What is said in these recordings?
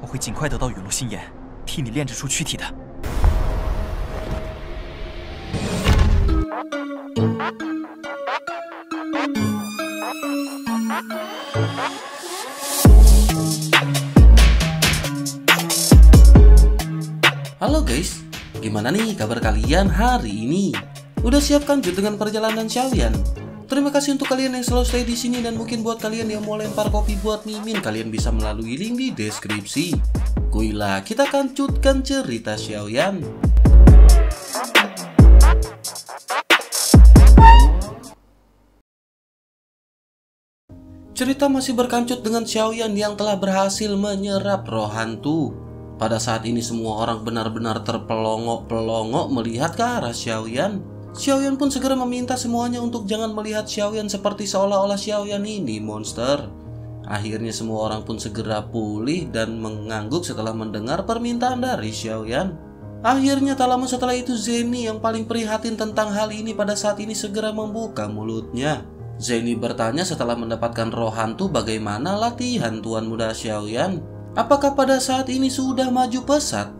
我会尽快得到陨落心炎，替你炼制出躯体的。Halo guys, gimana nih kabar kalian hari ini? Udah siap kan Jut dengan perjalanan Xiaoyan? Terima kasih untuk kalian yang selalu stay di sini dan mungkin buat kalian yang mau lempar kopi buat Mimin, kalian bisa melalui link di deskripsi. Kuilah, kita akan cutkan cerita Xiaoyan. Cerita masih berkancut dengan Xiaoyan yang telah berhasil menyerap roh hantu. Pada saat ini semua orang benar-benar terpelongok-pelongok melihat ke arah Xiaoyan. Xiaoyan pun segera meminta semuanya untuk jangan melihat Xiaoyan seperti seolah-olah Xiaoyan ini monster. Akhirnya semua orang pun segera pulih dan mengangguk setelah mendengar permintaan dari Xiaoyan. Akhirnya tak lama setelah itu Zeni yang paling prihatin tentang hal ini pada saat ini segera membuka mulutnya. Zeni bertanya setelah mendapatkan roh hantu bagaimana latihan Tuan Muda Xiaoyan. Apakah pada saat ini sudah maju pesat?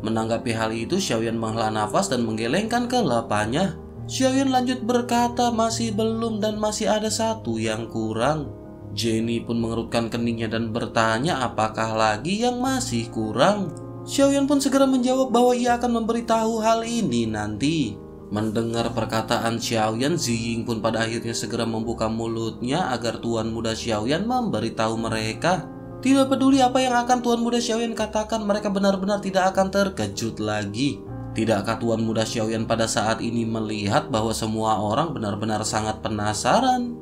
Menanggapi hal itu, Xiaoyan menghela nafas dan menggelengkan kelapanya. Xiaoyan lanjut berkata masih belum dan masih ada satu yang kurang. Jenny pun mengerutkan keningnya dan bertanya apakah lagi yang masih kurang. Xiaoyan pun segera menjawab bahwa ia akan memberitahu hal ini nanti. Mendengar perkataan Xiaoyan, Ziying pun pada akhirnya segera membuka mulutnya agar Tuan Muda Xiaoyan memberitahu mereka. Tidak peduli apa yang akan Tuan Muda Xiaoyan katakan, mereka benar-benar tidak akan terkejut lagi. Tidakkah Tuan Muda Xiaoyan pada saat ini melihat bahwa semua orang benar-benar sangat penasaran?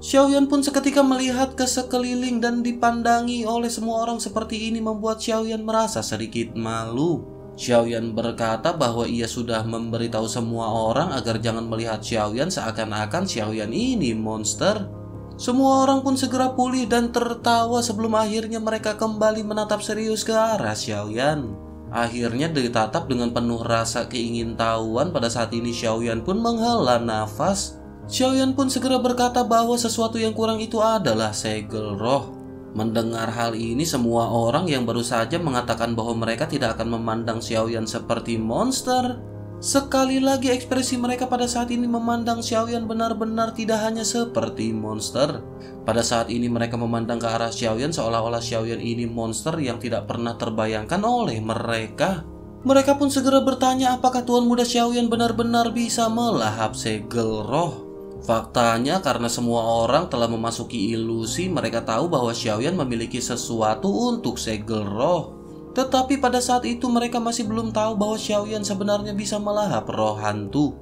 Xiaoyan pun seketika melihat ke sekeliling dan dipandangi oleh semua orang seperti ini membuat Xiaoyan merasa sedikit malu. Xiaoyan berkata bahwa ia sudah memberitahu semua orang agar jangan melihat Xiaoyan seakan-akan Xiaoyan ini monster. Semua orang pun segera pulih dan tertawa sebelum akhirnya mereka kembali menatap serius ke arah Xiaoyan. Akhirnya ditatap dengan penuh rasa keingintahuan pada saat ini Xiaoyan pun menghela nafas. Xiaoyan pun segera berkata bahwa sesuatu yang kurang itu adalah segel roh. Mendengar hal ini semua orang yang baru saja mengatakan bahwa mereka tidak akan memandang Xiaoyan seperti monster. Sekali lagi ekspresi mereka pada saat ini memandang Xiaoyan benar-benar tidak hanya seperti monster. Pada saat ini mereka memandang ke arah Xiaoyan seolah-olah Xiaoyan ini monster yang tidak pernah terbayangkan oleh mereka. Mereka pun segera bertanya apakah Tuan Muda Xiaoyan benar-benar bisa melahap segel roh. Faktanya karena semua orang telah memasuki ilusi mereka tahu bahwa Xiaoyan memiliki sesuatu untuk segel roh. Tetapi pada saat itu mereka masih belum tahu bahwa Xiaoyan sebenarnya bisa melahap roh hantu.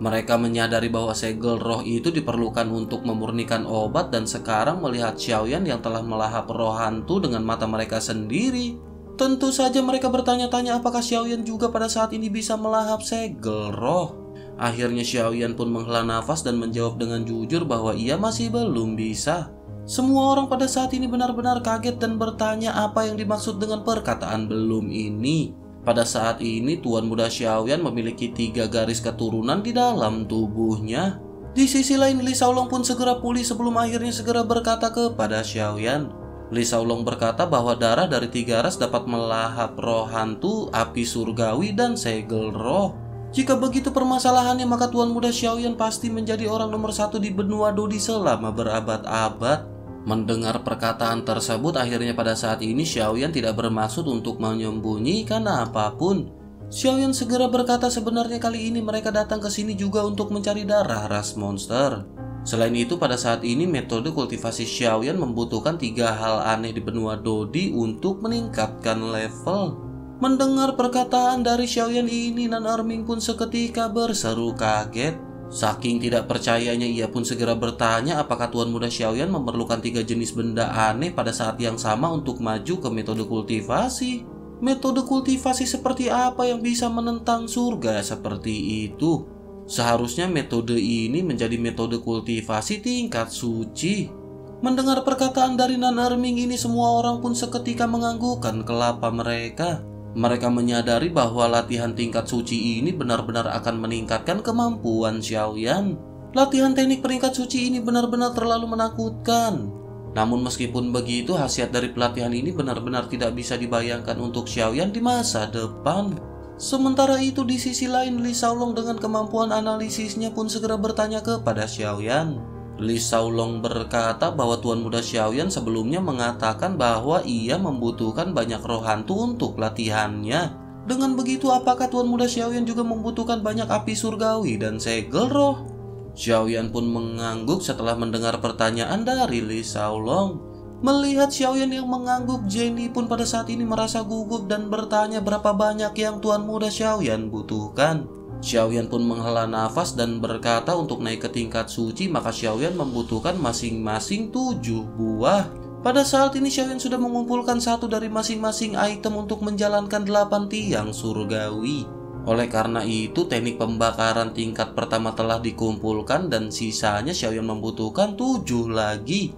Mereka menyadari bahwa segel roh itu diperlukan untuk memurnikan obat dan sekarang melihat Xiaoyan yang telah melahap roh hantu dengan mata mereka sendiri. Tentu saja mereka bertanya-tanya apakah Xiaoyan juga pada saat ini bisa melahap segel roh. Akhirnya Xiaoyan pun menghela nafas dan menjawab dengan jujur bahwa ia masih belum bisa. Semua orang pada saat ini benar-benar kaget dan bertanya apa yang dimaksud dengan perkataan belum ini. Pada saat ini Tuan Muda Xiaoyan memiliki tiga garis keturunan di dalam tubuhnya. Di sisi lain Li Shaolong pun segera pulih sebelum akhirnya segera berkata kepada Xiaoyan. Li Shaolong berkata bahwa darah dari tiga ras dapat melahap roh hantu, api surgawi, dan segel roh. Jika begitu permasalahannya maka Tuan Muda Xiaoyan pasti menjadi orang nomor satu di benua Dodi selama berabad-abad. Mendengar perkataan tersebut akhirnya pada saat ini Xiaoyan tidak bermaksud untuk menyembunyikan apa pun. Xiaoyan segera berkata sebenarnya kali ini mereka datang ke sini juga untuk mencari darah ras monster. Selain itu pada saat ini metode kultivasi Xiaoyan membutuhkan tiga hal aneh di benua Dodi untuk meningkatkan level. Mendengar perkataan dari Xiaoyan ini, Nan Erming pun seketika berseru kaget. Saking tidak percayanya, ia pun segera bertanya apakah Tuan Muda Xiaoyan memerlukan tiga jenis benda aneh pada saat yang sama untuk maju ke metode kultivasi. Metode kultivasi seperti apa yang bisa menentang surga seperti itu? Seharusnya metode ini menjadi metode kultivasi tingkat suci. Mendengar perkataan dari Nan Erming ini semua orang pun seketika menganggukkan kelapa mereka. Mereka menyadari bahwa latihan tingkat suci ini benar-benar akan meningkatkan kemampuan Xiaoyan. Latihan teknik peringkat suci ini benar-benar terlalu menakutkan. Namun meskipun begitu, khasiat dari pelatihan ini benar-benar tidak bisa dibayangkan untuk Xiaoyan di masa depan. Sementara itu di sisi lain Li Shaolong dengan kemampuan analisisnya pun segera bertanya kepada Xiaoyan. Li Shaolong berkata bahwa Tuan Muda Xiaoyan sebelumnya mengatakan bahwa ia membutuhkan banyak roh hantu untuk latihannya. Dengan begitu apakah Tuan Muda Xiaoyan juga membutuhkan banyak api surgawi dan segel roh? Xiaoyan pun mengangguk setelah mendengar pertanyaan dari Li Shaolong. Melihat Xiaoyan yang mengangguk, Jenny pun pada saat ini merasa gugup dan bertanya berapa banyak yang Tuan Muda Xiaoyan butuhkan. Xiaoyan pun menghela nafas dan berkata untuk naik ke tingkat suci maka Xiaoyan membutuhkan masing-masing tujuh buah. Pada saat ini Xiaoyan sudah mengumpulkan satu dari masing-masing item untuk menjalankan delapan tiang surgawi. Oleh karena itu, teknik pembakaran tingkat pertama telah dikumpulkan dan sisanya Xiaoyan membutuhkan tujuh lagi.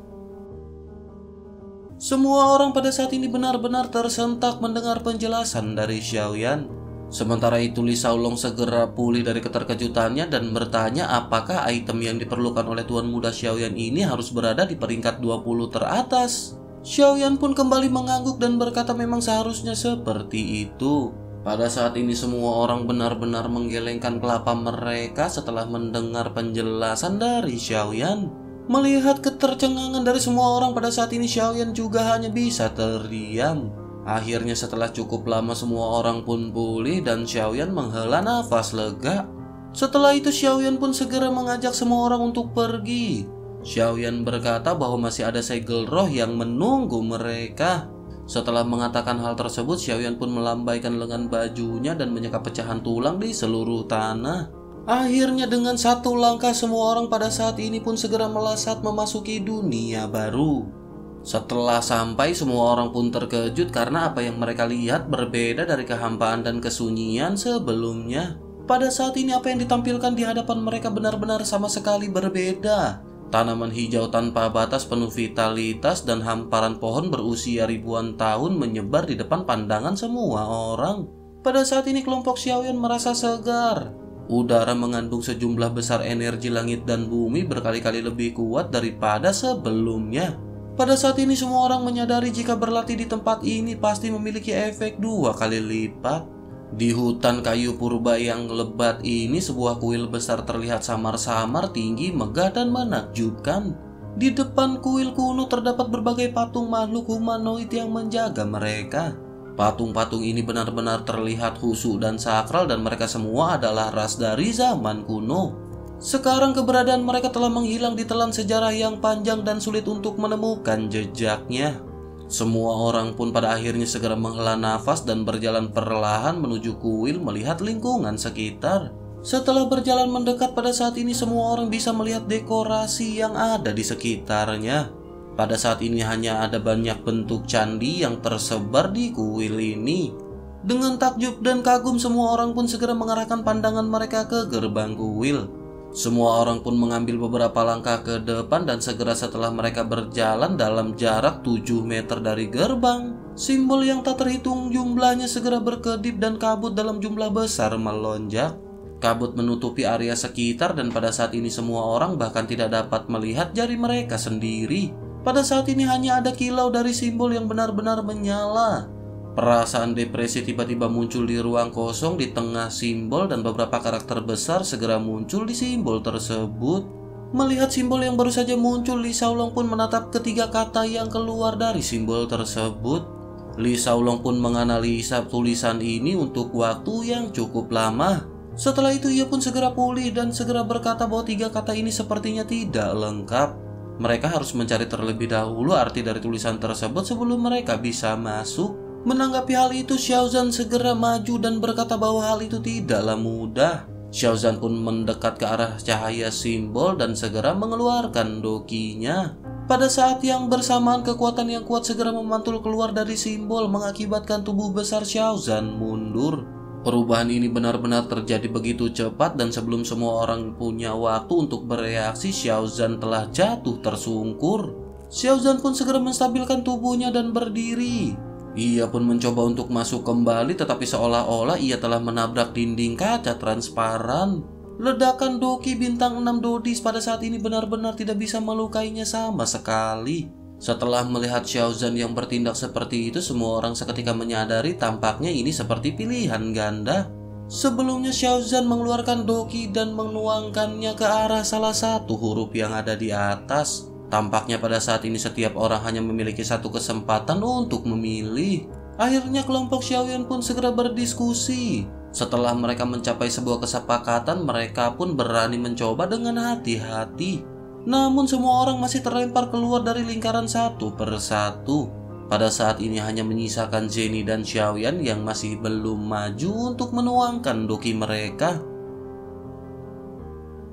Semua orang pada saat ini benar-benar tersentak mendengar penjelasan dari Xiaoyan. Sementara itu Li Shaolong segera pulih dari keterkejutannya dan bertanya apakah item yang diperlukan oleh Tuan Muda Xiaoyan ini harus berada di peringkat 20 teratas. Xiaoyan pun kembali mengangguk dan berkata memang seharusnya seperti itu. Pada saat ini semua orang benar-benar menggelengkan kelapa mereka setelah mendengar penjelasan dari Xiaoyan. Melihat ketercengangan dari semua orang pada saat ini Xiaoyan juga hanya bisa terdiam. Akhirnya setelah cukup lama semua orang pun pulih dan Xiaoyan menghela nafas lega. Setelah itu Xiaoyan pun segera mengajak semua orang untuk pergi. Xiaoyan berkata bahwa masih ada segel roh yang menunggu mereka. Setelah mengatakan hal tersebut, Xiaoyan pun melambaikan lengan bajunya dan menyeka pecahan tulang di seluruh tanah. Akhirnya dengan satu langkah semua orang pada saat ini pun segera melesat memasuki dunia baru. Setelah sampai semua orang pun terkejut karena apa yang mereka lihat berbeda dari kehampaan dan kesunyian sebelumnya. Pada saat ini apa yang ditampilkan di hadapan mereka benar-benar sama sekali berbeda. Tanaman hijau tanpa batas penuh vitalitas dan hamparan pohon berusia ribuan tahun menyebar di depan pandangan semua orang. Pada saat ini kelompok Xiaoyan merasa segar Udara mengandung sejumlah besar energi langit dan bumi berkali-kali lebih kuat daripada sebelumnya. Pada saat ini semua orang menyadari jika berlatih di tempat ini pasti memiliki efek dua kali lipat. Di hutan kayu purba yang lebat ini sebuah kuil besar terlihat samar-samar tinggi, megah dan menakjubkan. Di depan kuil kuno terdapat berbagai patung makhluk humanoid yang menjaga mereka. Patung-patung ini benar-benar terlihat khusyuk dan sakral dan mereka semua adalah ras dari zaman kuno. Sekarang keberadaan mereka telah menghilang di telan sejarah yang panjang dan sulit untuk menemukan jejaknya. Semua orang pun pada akhirnya segera menghela nafas dan berjalan perlahan menuju kuil melihat lingkungan sekitar. Setelah berjalan mendekat pada saat ini semua orang bisa melihat dekorasi yang ada di sekitarnya. Pada saat ini hanya ada banyak bentuk candi yang tersebar di kuil ini. Dengan takjub dan kagum semua orang pun segera mengarahkan pandangan mereka ke gerbang kuil. Semua orang pun mengambil beberapa langkah ke depan dan segera setelah mereka berjalan dalam jarak 7 meter dari gerbang, simbol yang tak terhitung jumlahnya segera berkedip dan kabut dalam jumlah besar melonjak. Kabut menutupi area sekitar dan pada saat ini semua orang bahkan tidak dapat melihat jari mereka sendiri. Pada saat ini hanya ada kilau dari simbol yang benar-benar menyala. Perasaan depresi tiba-tiba muncul di ruang kosong di tengah simbol dan beberapa karakter besar segera muncul di simbol tersebut. Melihat simbol yang baru saja muncul, Li Shaolong pun menatap ketiga kata yang keluar dari simbol tersebut. Li Shaolong pun menganalisa tulisan ini untuk waktu yang cukup lama. Setelah itu ia pun segera pulih dan segera berkata bahwa tiga kata ini sepertinya tidak lengkap. Mereka harus mencari terlebih dahulu arti dari tulisan tersebut sebelum mereka bisa masuk. Menanggapi hal itu, Xiaozan segera maju dan berkata bahwa hal itu tidaklah mudah. Xiaozan pun mendekat ke arah cahaya simbol dan segera mengeluarkan dokinya. Pada saat yang bersamaan kekuatan yang kuat segera memantul keluar dari simbol mengakibatkan tubuh besar Xiaozan mundur. Perubahan ini benar-benar terjadi begitu cepat dan sebelum semua orang punya waktu untuk bereaksi, Xiaozan telah jatuh tersungkur. Xiaozan pun segera menstabilkan tubuhnya dan berdiri. Ia pun mencoba untuk masuk kembali tetapi seolah-olah ia telah menabrak dinding kaca transparan. Ledakan Doki bintang 6 Dodis pada saat ini benar-benar tidak bisa melukainya sama sekali. Setelah melihat Xiaozan yang bertindak seperti itu, semua orang seketika menyadari tampaknya ini seperti pilihan ganda. Sebelumnya Xiaozan mengeluarkan doki dan menuangkannya ke arah salah satu huruf yang ada di atas. Tampaknya pada saat ini setiap orang hanya memiliki satu kesempatan untuk memilih. Akhirnya kelompok Xiaoyan pun segera berdiskusi. Setelah mereka mencapai sebuah kesepakatan, mereka pun berani mencoba dengan hati-hati. Namun semua orang masih terlempar keluar dari lingkaran satu persatu. Pada saat ini hanya menyisakan Jenny dan Xiaoyan yang masih belum maju untuk menuangkan doki mereka.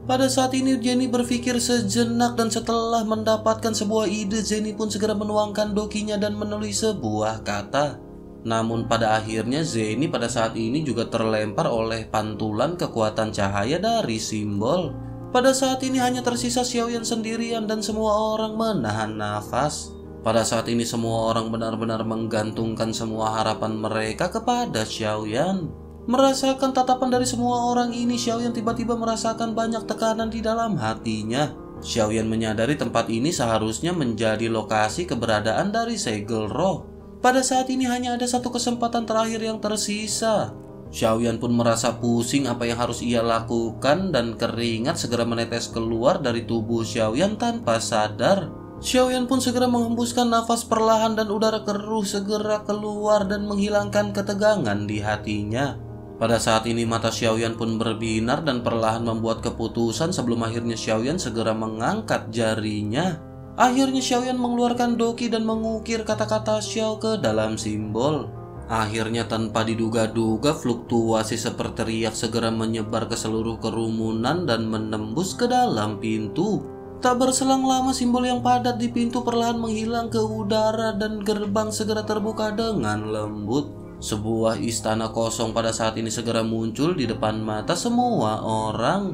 Pada saat ini Jenny berpikir sejenak dan setelah mendapatkan sebuah ide Jenny pun segera menuangkan dokinya dan menulis sebuah kata. Namun pada akhirnya Jenny pada saat ini juga terlempar oleh pantulan kekuatan cahaya dari simbol. Pada saat ini hanya tersisa Xiaoyan sendirian dan semua orang menahan nafas. Pada saat ini semua orang benar-benar menggantungkan semua harapan mereka kepada Xiaoyan. Merasakan tatapan dari semua orang ini, Xiaoyan tiba-tiba merasakan banyak tekanan di dalam hatinya. Xiaoyan menyadari tempat ini seharusnya menjadi lokasi keberadaan dari segel roh. Pada saat ini hanya ada satu kesempatan terakhir yang tersisa. Xiaoyan pun merasa pusing apa yang harus ia lakukan dan keringat segera menetes keluar dari tubuh Xiaoyan tanpa sadar. Xiaoyan pun segera menghembuskan nafas perlahan dan udara keruh segera keluar dan menghilangkan ketegangan di hatinya. Pada saat ini mata Xiaoyan pun berbinar dan perlahan membuat keputusan sebelum akhirnya Xiaoyan segera mengangkat jarinya. Akhirnya Xiaoyan mengeluarkan doki dan mengukir kata-kata Xiao ke dalam simbol. Akhirnya tanpa diduga-duga fluktuasi seperti riak segera menyebar ke seluruh kerumunan dan menembus ke dalam pintu. Tak berselang lama simbol yang padat di pintu perlahan menghilang ke udara dan gerbang segera terbuka dengan lembut. Sebuah istana kosong pada saat ini segera muncul di depan mata semua orang.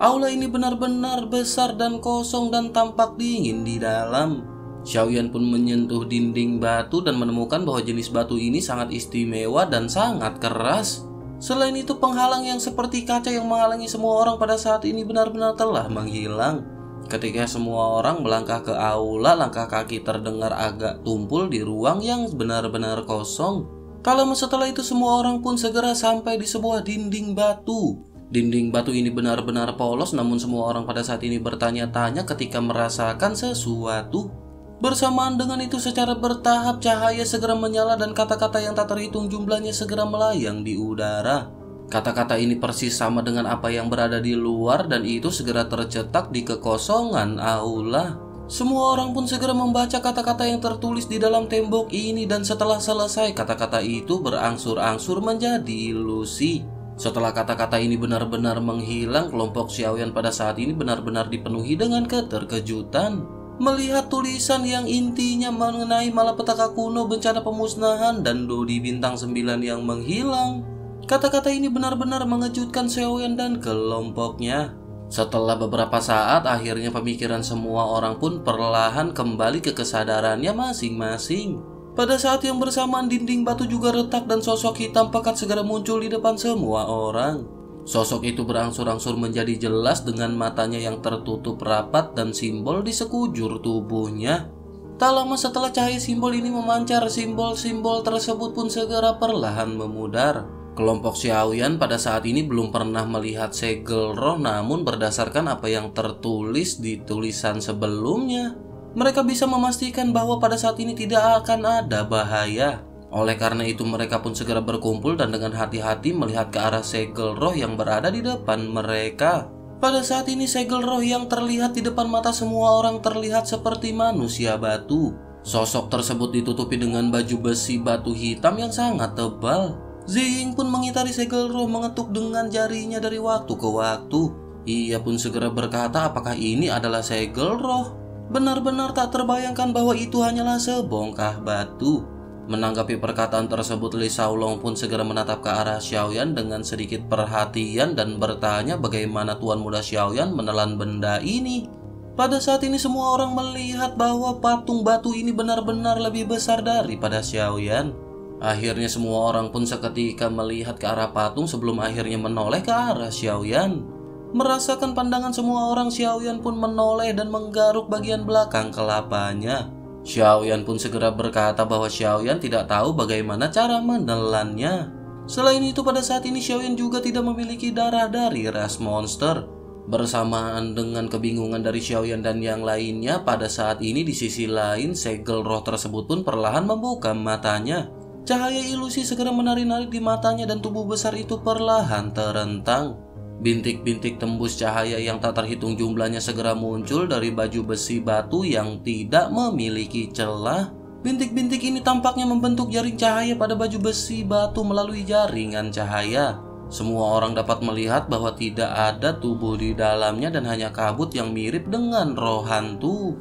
Aula ini benar-benar besar dan kosong dan tampak dingin di dalam. Xiaoyan pun menyentuh dinding batu dan menemukan bahwa jenis batu ini sangat istimewa dan sangat keras. Selain itu penghalang yang seperti kaca yang menghalangi semua orang pada saat ini benar-benar telah menghilang. Ketika semua orang melangkah ke aula, langkah kaki terdengar agak tumpul di ruang yang benar-benar kosong. Kalau setelah itu semua orang pun segera sampai di sebuah dinding batu. Dinding batu ini benar-benar polos namun semua orang pada saat ini bertanya-tanya ketika merasakan sesuatu. Bersamaan dengan itu secara bertahap cahaya segera menyala dan kata-kata yang tak terhitung jumlahnya segera melayang di udara. Kata-kata ini persis sama dengan apa yang berada di luar dan itu segera tercetak di kekosongan aula. Semua orang pun segera membaca kata-kata yang tertulis di dalam tembok ini dan setelah selesai kata-kata itu berangsur-angsur menjadi ilusi. Setelah kata-kata ini benar-benar menghilang, kelompok Xiaoyan pada saat ini benar-benar dipenuhi dengan keterkejutan melihat tulisan yang intinya mengenai malapetaka kuno bencana pemusnahan dan Dodi bintang 9 yang menghilang. Kata-kata ini benar-benar mengejutkan Seoyen dan kelompoknya. Setelah beberapa saat, akhirnya pemikiran semua orang pun perlahan kembali ke kesadarannya masing-masing. Pada saat yang bersamaan dinding batu juga retak dan sosok hitam pekat segera muncul di depan semua orang. Sosok itu berangsur-angsur menjadi jelas dengan matanya yang tertutup rapat dan simbol di sekujur tubuhnya. Tak lama setelah cahaya simbol ini memancar, simbol-simbol tersebut pun segera perlahan memudar. Kelompok Xiaoyan pada saat ini belum pernah melihat segel roh namun berdasarkan apa yang tertulis di tulisan sebelumnya, mereka bisa memastikan bahwa pada saat ini tidak akan ada bahaya. Oleh karena itu mereka pun segera berkumpul dan dengan hati-hati melihat ke arah segel roh yang berada di depan mereka. Pada saat ini segel roh yang terlihat di depan mata semua orang terlihat seperti manusia batu. Sosok tersebut ditutupi dengan baju besi batu hitam yang sangat tebal. Ziying pun mengitari segel roh mengetuk dengan jarinya dari waktu ke waktu. Ia pun segera berkata apakah ini adalah segel roh. Benar-benar tak terbayangkan bahwa itu hanyalah sebongkah batu. Menanggapi perkataan tersebut, Li Shaolong pun segera menatap ke arah Xiaoyan dengan sedikit perhatian dan bertanya bagaimana Tuan Muda Xiaoyan menelan benda ini. Pada saat ini semua orang melihat bahwa patung batu ini benar-benar lebih besar daripada Xiaoyan. Akhirnya semua orang pun seketika melihat ke arah patung sebelum akhirnya menoleh ke arah Xiaoyan. Merasakan pandangan semua orang Xiaoyan pun menoleh dan menggaruk bagian belakang kelapanya. Xiaoyan pun segera berkata bahwa Xiaoyan tidak tahu bagaimana cara menelannya. Selain itu pada saat ini Xiaoyan juga tidak memiliki darah dari ras monster. Bersamaan dengan kebingungan dari Xiaoyan dan yang lainnya, pada saat ini di sisi lain segel roh tersebut pun perlahan membuka matanya. Cahaya ilusi segera menari-nari di matanya dan tubuh besar itu perlahan terentang. Bintik-bintik tembus cahaya yang tak terhitung jumlahnya segera muncul dari baju besi batu yang tidak memiliki celah. Bintik-bintik ini tampaknya membentuk jaring cahaya pada baju besi batu melalui jaringan cahaya. Semua orang dapat melihat bahwa tidak ada tubuh di dalamnya dan hanya kabut yang mirip dengan roh hantu.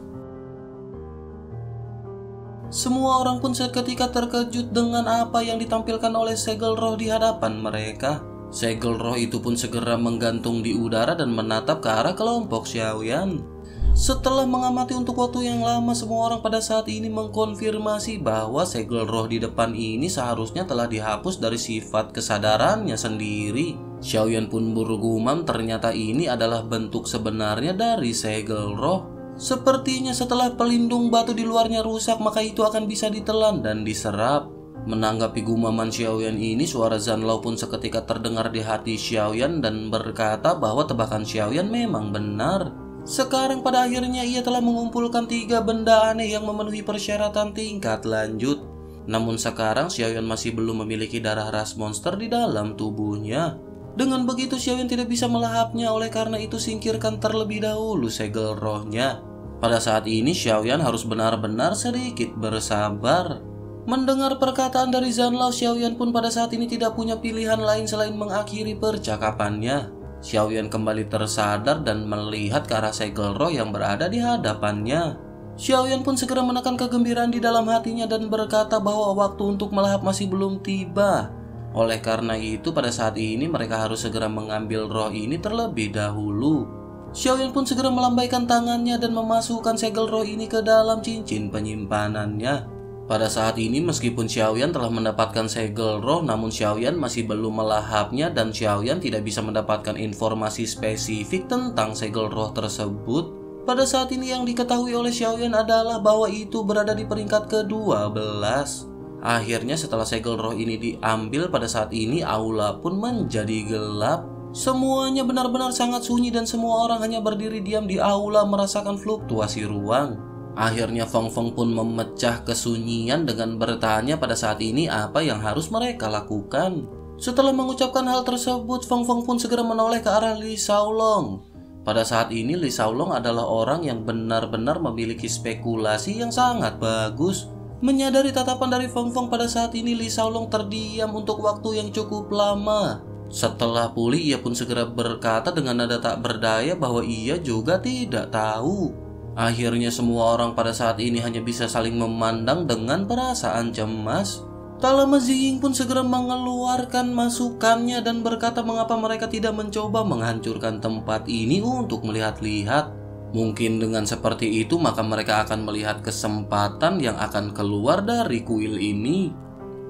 Semua orang pun seketika terkejut dengan apa yang ditampilkan oleh segel roh di hadapan mereka. Segel roh itu pun segera menggantung di udara dan menatap ke arah kelompok Xiaoyan. Setelah mengamati untuk waktu yang lama, semua orang pada saat ini mengkonfirmasi bahwa segel roh di depan ini seharusnya telah dihapus dari sifat kesadarannya sendiri. Xiaoyan pun bergumam ternyata ini adalah bentuk sebenarnya dari segel roh. Sepertinya setelah pelindung batu di luarnya rusak, maka itu akan bisa ditelan dan diserap. Menanggapi gumaman Xiaoyan ini, suara Zanlao pun seketika terdengar di hati Xiaoyan dan berkata bahwa tebakan Xiaoyan memang benar. Sekarang pada akhirnya ia telah mengumpulkan tiga benda aneh yang memenuhi persyaratan tingkat lanjut. Namun sekarang Xiaoyan masih belum memiliki darah ras monster di dalam tubuhnya. Dengan begitu Xiaoyan tidak bisa melahapnya oleh karena itu singkirkan terlebih dahulu segel rohnya. Pada saat ini Xiaoyan harus benar-benar sedikit bersabar. Mendengar perkataan dari Zanlao, Xiaoyan pun pada saat ini tidak punya pilihan lain selain mengakhiri percakapannya. Xiaoyan kembali tersadar dan melihat ke arah segel roh yang berada di hadapannya. Xiaoyan pun segera menekan kegembiraan di dalam hatinya dan berkata bahwa waktu untuk melahap masih belum tiba. Oleh karena itu pada saat ini mereka harus segera mengambil roh ini terlebih dahulu. Xiaoyan pun segera melambaikan tangannya dan memasukkan segel roh ini ke dalam cincin penyimpanannya. Pada saat ini meskipun Xiaoyan telah mendapatkan segel roh namun Xiaoyan masih belum melahapnya dan Xiaoyan tidak bisa mendapatkan informasi spesifik tentang segel roh tersebut. Pada saat ini yang diketahui oleh Xiaoyan adalah bahwa itu berada di peringkat ke-12. Akhirnya setelah segel roh ini diambil pada saat ini aula pun menjadi gelap. Semuanya benar-benar sangat sunyi dan semua orang hanya berdiri diam di aula merasakan fluktuasi ruang. Akhirnya Feng Feng pun memecah kesunyian dengan bertanya pada saat ini apa yang harus mereka lakukan. Setelah mengucapkan hal tersebut, Feng Feng pun segera menoleh ke arah Li Shaolong. Pada saat ini Li Shaolong adalah orang yang benar-benar memiliki spekulasi yang sangat bagus. Menyadari tatapan dari Feng Feng pada saat ini Li Shaolong terdiam untuk waktu yang cukup lama. Setelah pulih ia pun segera berkata dengan nada tak berdaya bahwa ia juga tidak tahu. Akhirnya semua orang pada saat ini hanya bisa saling memandang dengan perasaan cemas. Tak lama Ziying pun segera mengeluarkan masukannya dan berkata mengapa mereka tidak mencoba menghancurkan tempat ini untuk melihat-lihat. Mungkin dengan seperti itu maka mereka akan melihat kesempatan yang akan keluar dari kuil ini.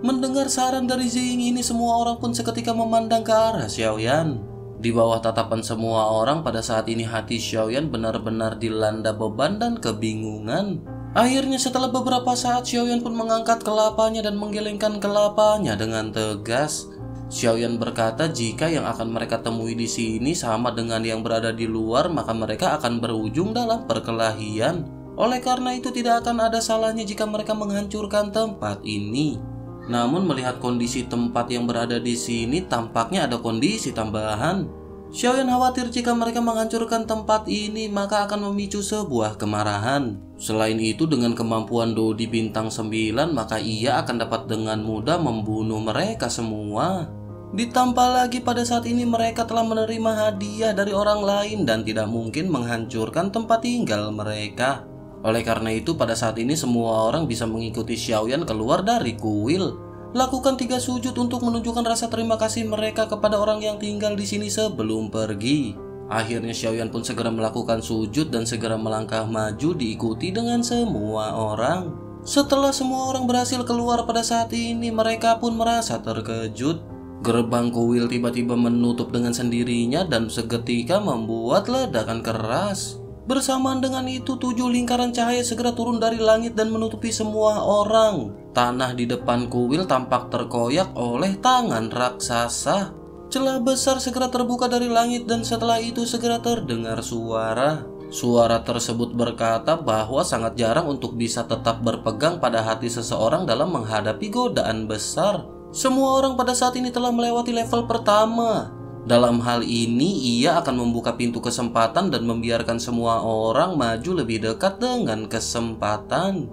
Mendengar saran dari Ziying ini semua orang pun seketika memandang ke arah Xiaoyan. Di bawah tatapan semua orang pada saat ini hati Xiaoyan benar-benar dilanda beban dan kebingungan. Akhirnya setelah beberapa saat Xiaoyan pun mengangkat kelapanya dan menggelengkan kelapanya dengan tegas. Xiaoyan berkata jika yang akan mereka temui di sini sama dengan yang berada di luar maka mereka akan berujung dalam perkelahian. Oleh karena itu tidak akan ada salahnya jika mereka menghancurkan tempat ini. Namun melihat kondisi tempat yang berada di sini tampaknya ada kondisi tambahan. Xiaoyan khawatir jika mereka menghancurkan tempat ini maka akan memicu sebuah kemarahan. Selain itu dengan kemampuan Dodi bintang 9 maka ia akan dapat dengan mudah membunuh mereka semua. Ditambah lagi pada saat ini mereka telah menerima hadiah dari orang lain dan tidak mungkin menghancurkan tempat tinggal mereka. Oleh karena itu pada saat ini semua orang bisa mengikuti Xiaoyan keluar dari kuil. Lakukan tiga sujud untuk menunjukkan rasa terima kasih mereka kepada orang yang tinggal di sini sebelum pergi. Akhirnya Xiaoyan pun segera melakukan sujud dan segera melangkah maju diikuti dengan semua orang. Setelah semua orang berhasil keluar pada saat ini, mereka pun merasa terkejut. Gerbang kuil tiba-tiba menutup dengan sendirinya dan seketika membuat ledakan keras. Bersamaan dengan itu, tujuh lingkaran cahaya segera turun dari langit dan menutupi semua orang. Tanah di depan kuil tampak terkoyak oleh tangan raksasa. Celah besar segera terbuka dari langit dan setelah itu segera terdengar suara. Suara tersebut berkata bahwa sangat jarang untuk bisa tetap berpegang pada hati seseorang dalam menghadapi godaan besar. Semua orang pada saat ini telah melewati level pertama. Dalam hal ini, ia akan membuka pintu kesempatan dan membiarkan semua orang maju lebih dekat dengan kesempatan.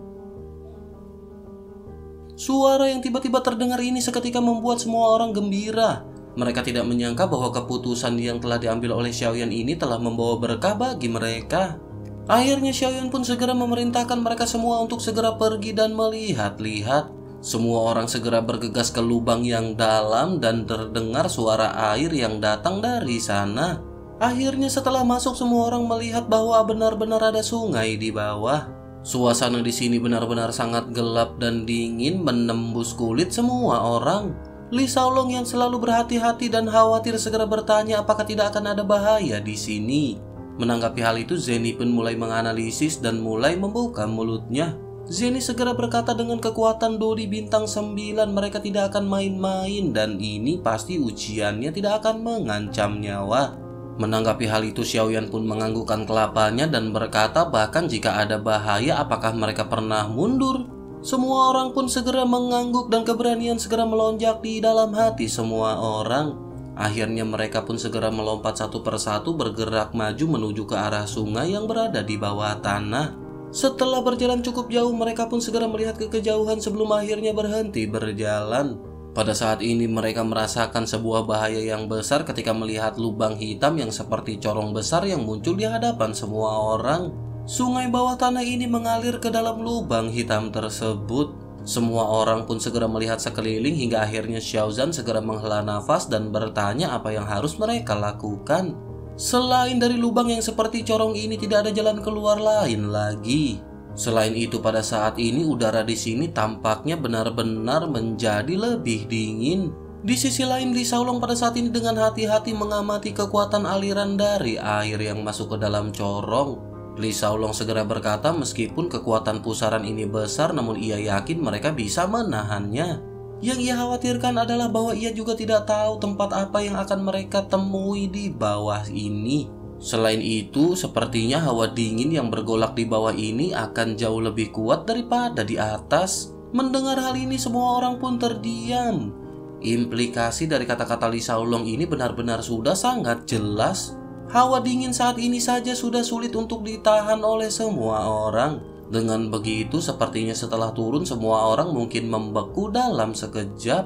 Suara yang tiba-tiba terdengar ini seketika membuat semua orang gembira. Mereka tidak menyangka bahwa keputusan yang telah diambil oleh Xiaoyan ini telah membawa berkah bagi mereka. Akhirnya Xiaoyan pun segera memerintahkan mereka semua untuk segera pergi dan melihat-lihat. Semua orang segera bergegas ke lubang yang dalam dan terdengar suara air yang datang dari sana. Akhirnya setelah masuk semua orang melihat bahwa benar-benar ada sungai di bawah. Suasana di sini benar-benar sangat gelap dan dingin menembus kulit semua orang. Li Shaolong yang selalu berhati-hati dan khawatir segera bertanya apakah tidak akan ada bahaya di sini. Menanggapi hal itu, Zeni pun mulai menganalisis dan mulai membuka mulutnya. Zeni segera berkata dengan kekuatan Dodi bintang 9 mereka tidak akan main-main dan ini pasti ujiannya tidak akan mengancam nyawa. Menanggapi hal itu Xiaoyan pun menganggukkan kelapanya dan berkata bahkan jika ada bahaya apakah mereka pernah mundur semua orang pun segera mengangguk dan keberanian segera melonjak di dalam hati semua orang. Akhirnya mereka pun segera melompat satu persatu bergerak maju menuju ke arah sungai yang berada di bawah tanah. Setelah berjalan cukup jauh mereka pun segera melihat ke kejauhan sebelum akhirnya berhenti berjalan. Pada saat ini mereka merasakan sebuah bahaya yang besar ketika melihat lubang hitam yang seperti corong besar yang muncul di hadapan semua orang. Sungai bawah tanah ini mengalir ke dalam lubang hitam tersebut. Semua orang pun segera melihat sekeliling hingga akhirnya Xiaozan segera menghela nafas dan bertanya apa yang harus mereka lakukan. Selain dari lubang yang seperti corong ini tidak ada jalan keluar lain lagi. Selain itu pada saat ini udara di sini tampaknya benar-benar menjadi lebih dingin. Di sisi lain Li Shaolong pada saat ini dengan hati-hati mengamati kekuatan aliran dari air yang masuk ke dalam corong. Li Shaolong segera berkata meskipun kekuatan pusaran ini besar namun ia yakin mereka bisa menahannya. Yang ia khawatirkan adalah bahwa ia juga tidak tahu tempat apa yang akan mereka temui di bawah ini. Selain itu, sepertinya hawa dingin yang bergolak di bawah ini akan jauh lebih kuat daripada di atas. Mendengar hal ini semua orang pun terdiam. Implikasi dari kata-kata Li Shaolong ini benar-benar sudah sangat jelas. Hawa dingin saat ini saja sudah sulit untuk ditahan oleh semua orang. Dengan begitu, sepertinya setelah turun semua orang mungkin membeku dalam sekejap.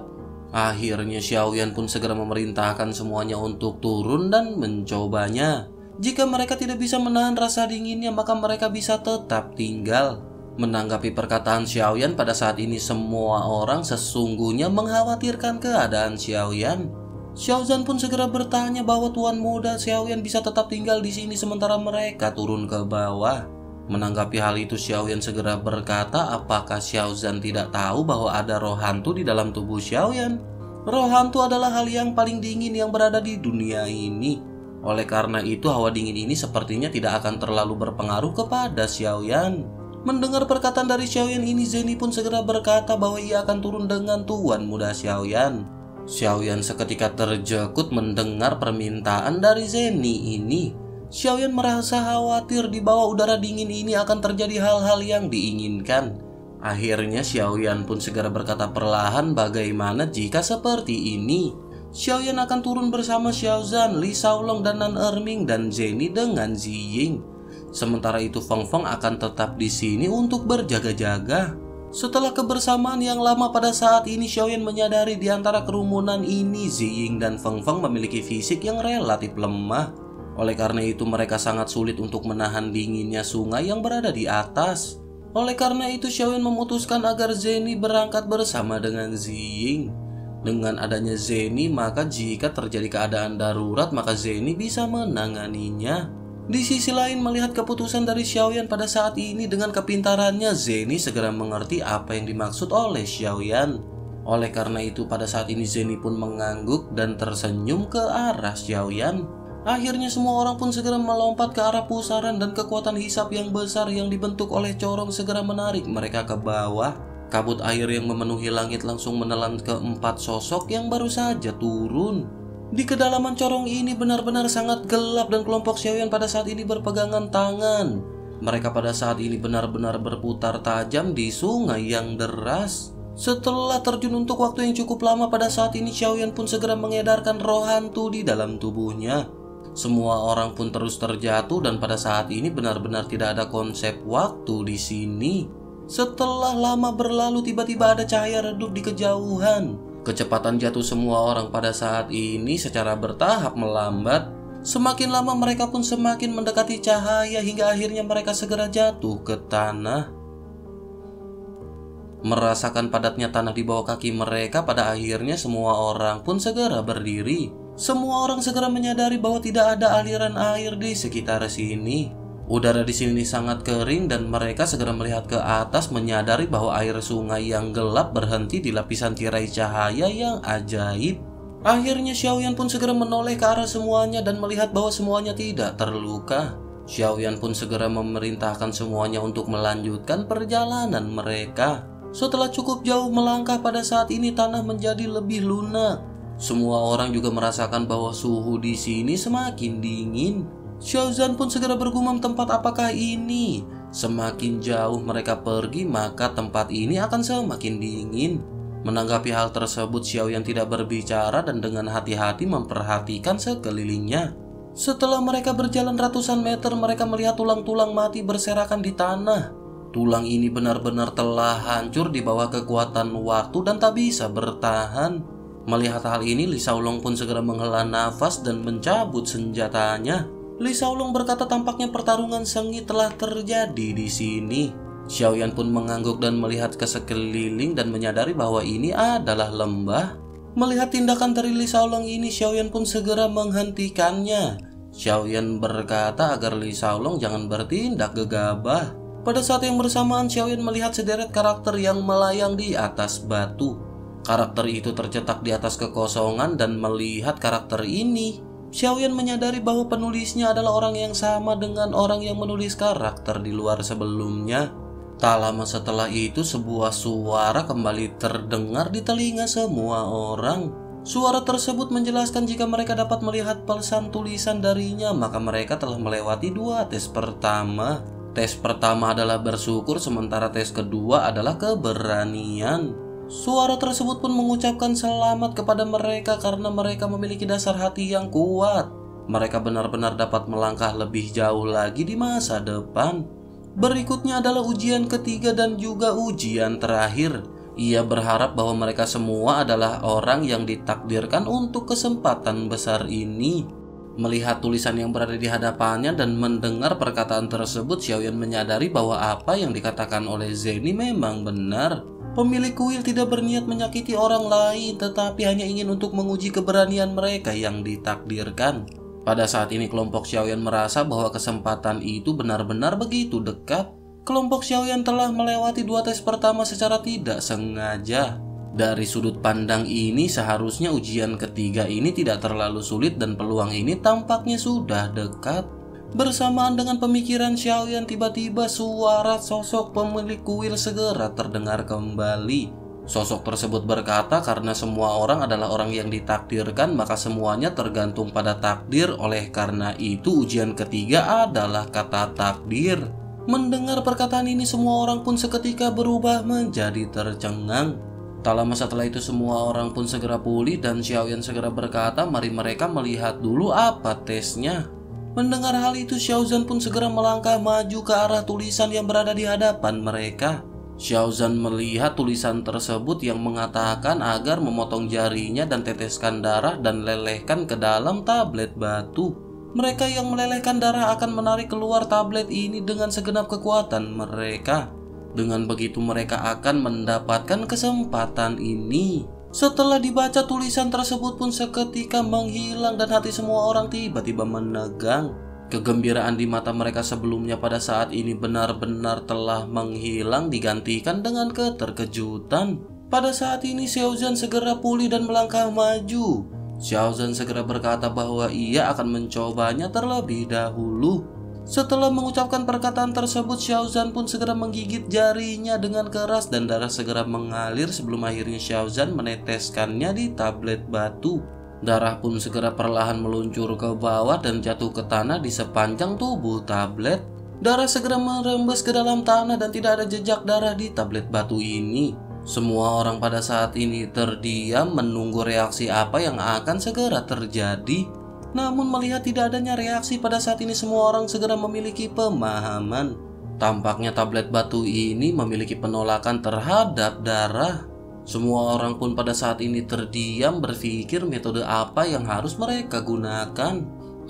Akhirnya Xiaoyan pun segera memerintahkan semuanya untuk turun dan mencobanya. Jika mereka tidak bisa menahan rasa dinginnya, maka mereka bisa tetap tinggal. Menanggapi perkataan Xiaoyan pada saat ini semua orang sesungguhnya mengkhawatirkan keadaan Xiaoyan. Xiaozan pun segera bertanya bahwa tuan muda Xiaoyan bisa tetap tinggal di sini sementara mereka turun ke bawah. Menanggapi hal itu Xiaoyan segera berkata apakah Xiaozan tidak tahu bahwa ada roh hantu di dalam tubuh Xiaoyan. Roh hantu adalah hal yang paling dingin yang berada di dunia ini. Oleh karena itu hawa dingin ini sepertinya tidak akan terlalu berpengaruh kepada Xiaoyan. Mendengar perkataan dari Xiaoyan ini Zeni pun segera berkata bahwa ia akan turun dengan tuan muda Xiaoyan. Xiaoyan seketika terjekut mendengar permintaan dari Zeni ini. Xiaoyan merasa khawatir di bawah udara dingin ini akan terjadi hal-hal yang diinginkan. Akhirnya Xiaoyan pun segera berkata perlahan bagaimana jika seperti ini. Xiaoyan akan turun bersama Xiaozan, Li Shaolong dan Nan Erming dan Zeni dengan Ziying. Sementara itu Feng Feng akan tetap di sini untuk berjaga-jaga. Setelah kebersamaan yang lama pada saat ini Xiaoyan menyadari di antara kerumunan ini Ziying dan Feng Feng memiliki fisik yang relatif lemah. Oleh karena itu mereka sangat sulit untuk menahan dinginnya sungai yang berada di atas. Oleh karena itu Xiaoyan memutuskan agar Zeni berangkat bersama dengan Ziying. Dengan adanya Zeni maka jika terjadi keadaan darurat maka Zeni bisa menanganinya. Di sisi lain melihat keputusan dari Xiaoyan pada saat ini dengan kepintarannya Zeni segera mengerti apa yang dimaksud oleh Xiaoyan. Oleh karena itu pada saat ini Zeni pun mengangguk dan tersenyum ke arah Xiaoyan. Akhirnya semua orang pun segera melompat ke arah pusaran dan kekuatan hisap yang besar yang dibentuk oleh corong segera menarik mereka ke bawah. Kabut air yang memenuhi langit langsung menelan ke empat sosok yang baru saja turun. Di kedalaman corong ini benar-benar sangat gelap dan kelompok Xiaoyan pada saat ini berpegangan tangan. Mereka pada saat ini benar-benar berputar tajam di sungai yang deras. Setelah terjun untuk waktu yang cukup lama pada saat ini Xiaoyan pun segera mengedarkan roh hantu di dalam tubuhnya. Semua orang pun terus terjatuh dan pada saat ini benar-benar tidak ada konsep waktu di sini. Setelah lama berlalu tiba-tiba ada cahaya redup di kejauhan. Kecepatan jatuh semua orang pada saat ini secara bertahap melambat. Semakin lama mereka pun semakin mendekati cahaya hingga akhirnya mereka segera jatuh ke tanah. Merasakan padatnya tanah di bawah kaki mereka pada akhirnya semua orang pun segera berdiri. Semua orang segera menyadari bahwa tidak ada aliran air di sekitar sini. Udara di sini sangat kering dan mereka segera melihat ke atas menyadari bahwa air sungai yang gelap berhenti di lapisan tirai cahaya yang ajaib. Akhirnya Xiaoyan pun segera menoleh ke arah semuanya dan melihat bahwa semuanya tidak terluka. Xiaoyan pun segera memerintahkan semuanya untuk melanjutkan perjalanan mereka. Setelah cukup jauh melangkah pada saat ini tanah menjadi lebih lunak. Semua orang juga merasakan bahwa suhu di sini semakin dingin. Xiaozan pun segera bergumam tempat apakah ini. Semakin jauh mereka pergi maka tempat ini akan semakin dingin. Menanggapi hal tersebut Xiao yang tidak berbicara dan dengan hati-hati memperhatikan sekelilingnya. Setelah mereka berjalan ratusan meter mereka melihat tulang-tulang mati berserakan di tanah. Tulang ini benar-benar telah hancur di bawah kekuatan waktu dan tak bisa bertahan. Melihat hal ini, Li Shaolong pun segera menghela nafas dan mencabut senjatanya. Li Shaolong berkata tampaknya pertarungan sengit telah terjadi di sini. Xiaoyan pun mengangguk dan melihat ke sekeliling dan menyadari bahwa ini adalah lembah. Melihat tindakan dari Li Shaolong ini, Xiaoyan pun segera menghentikannya. Xiaoyan berkata agar Li Shaolong jangan bertindak gegabah. Pada saat yang bersamaan, Xiaoyan melihat sederet karakter yang melayang di atas batu. Karakter itu tercetak di atas kekosongan dan melihat karakter ini, Xiaoyan menyadari bahwa penulisnya adalah orang yang sama dengan orang yang menulis karakter di luar sebelumnya. Tak lama setelah itu sebuah suara kembali terdengar di telinga semua orang. Suara tersebut menjelaskan jika mereka dapat melihat pesan tulisan darinya, maka mereka telah melewati dua tes pertama. Tes pertama adalah bersyukur, sementara tes kedua adalah keberanian. Suara tersebut pun mengucapkan selamat kepada mereka karena mereka memiliki dasar hati yang kuat. Mereka benar-benar dapat melangkah lebih jauh lagi di masa depan. Berikutnya adalah ujian ketiga dan juga ujian terakhir. Ia berharap bahwa mereka semua adalah orang yang ditakdirkan untuk kesempatan besar ini. Melihat tulisan yang berada di hadapannya dan mendengar perkataan tersebut, Xiaoyan menyadari bahwa apa yang dikatakan oleh Zeni memang benar. Pemilik kuil tidak berniat menyakiti orang lain, tetapi hanya ingin untuk menguji keberanian mereka yang ditakdirkan. Pada saat ini kelompok Xiaoyan merasa bahwa kesempatan itu benar-benar begitu dekat. Kelompok Xiaoyan telah melewati dua tes pertama secara tidak sengaja. Dari sudut pandang ini seharusnya ujian ketiga ini tidak terlalu sulit dan peluang ini tampaknya sudah dekat. Bersamaan dengan pemikiran Xiaoyan tiba-tiba suara sosok pemilik kuil segera terdengar kembali. Sosok tersebut berkata karena semua orang adalah orang yang ditakdirkan maka semuanya tergantung pada takdir oleh karena itu ujian ketiga adalah kata takdir. Mendengar perkataan ini semua orang pun seketika berubah menjadi tercengang. Tak lama setelah itu semua orang pun segera pulih dan Xiaoyan segera berkata mari mereka melihat dulu apa tesnya. Mendengar hal itu, Xiaozan pun segera melangkah maju ke arah tulisan yang berada di hadapan mereka. Xiaozan melihat tulisan tersebut yang mengatakan agar memotong jarinya dan teteskan darah dan lelehkan ke dalam tablet batu. Mereka yang melelehkan darah akan menarik keluar tablet ini dengan segenap kekuatan mereka. Dengan begitu mereka akan mendapatkan kesempatan ini. Setelah dibaca tulisan tersebut pun seketika menghilang dan hati semua orang tiba-tiba menegang. Kegembiraan di mata mereka sebelumnya pada saat ini benar-benar telah menghilang digantikan dengan keterkejutan. Pada saat ini Seozan segera pulih dan melangkah maju. Xiao Zhan segera berkata bahwa ia akan mencobanya terlebih dahulu. Setelah mengucapkan perkataan tersebut, Xiao Zhan pun segera menggigit jarinya dengan keras dan darah segera mengalir sebelum akhirnya Xiao Zhan meneteskannya di tablet batu. Darah pun segera perlahan meluncur ke bawah dan jatuh ke tanah di sepanjang tubuh tablet. Darah segera merembes ke dalam tanah dan tidak ada jejak darah di tablet batu ini. Semua orang pada saat ini terdiam menunggu reaksi apa yang akan segera terjadi. Namun melihat tidak adanya reaksi pada saat ini semua orang segera memiliki pemahaman. Tampaknya tablet batu ini memiliki penolakan terhadap darah. Semua orang pun pada saat ini terdiam berpikir metode apa yang harus mereka gunakan.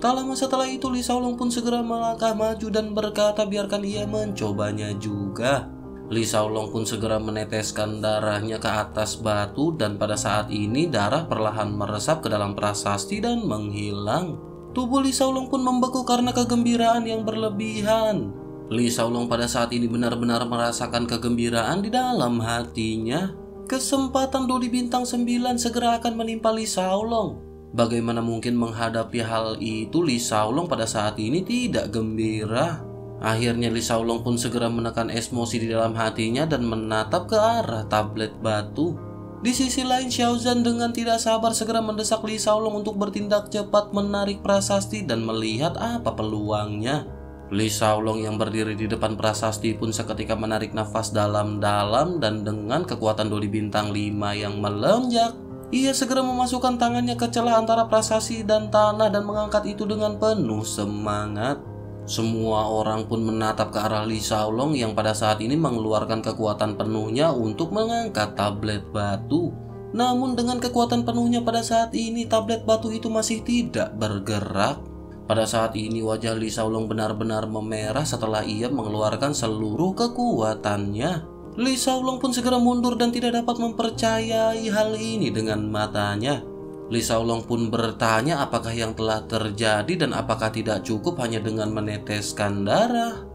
Tak lama setelah itu Li Shaolong pun segera melangkah maju dan berkata biarkan ia mencobanya juga. Li Shaolong pun segera meneteskan darahnya ke atas batu dan pada saat ini darah perlahan meresap ke dalam prasasti dan menghilang. Tubuh Li Shaolong pun membeku karena kegembiraan yang berlebihan. Li Shaolong pada saat ini benar-benar merasakan kegembiraan di dalam hatinya. Kesempatan Doli Bintang 9 segera akan menimpa Li Shaolong. Bagaimana mungkin menghadapi hal itu Li Shaolong pada saat ini tidak gembira? Akhirnya Li Shaolong pun segera menekan emosi di dalam hatinya dan menatap ke arah tablet batu. Di sisi lain Xiao Zhan dengan tidak sabar segera mendesak Li Shaolong untuk bertindak cepat menarik prasasti dan melihat apa peluangnya. Li Shaolong yang berdiri di depan prasasti pun seketika menarik nafas dalam-dalam dan dengan kekuatan doli bintang 5 yang melonjak, ia segera memasukkan tangannya ke celah antara prasasti dan tanah dan mengangkat itu dengan penuh semangat. Semua orang pun menatap ke arah Li Shaolong yang pada saat ini mengeluarkan kekuatan penuhnya untuk mengangkat tablet batu. Namun dengan kekuatan penuhnya pada saat ini tablet batu itu masih tidak bergerak. Pada saat ini wajah Li Shaolong benar-benar memerah setelah ia mengeluarkan seluruh kekuatannya. Li Shaolong pun segera mundur dan tidak dapat mempercayai hal ini dengan matanya. Li Shaolong pun bertanya apakah yang telah terjadi dan apakah tidak cukup hanya dengan meneteskan darah.